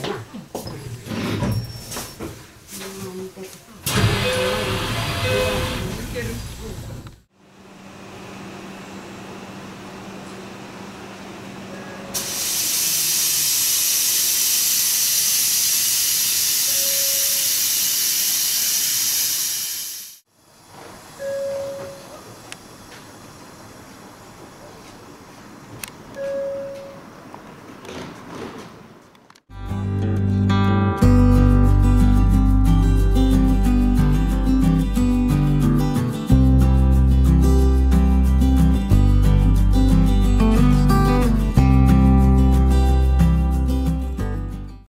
な。